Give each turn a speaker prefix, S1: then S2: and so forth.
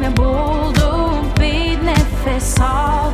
S1: seni buldum. Bir nefes al.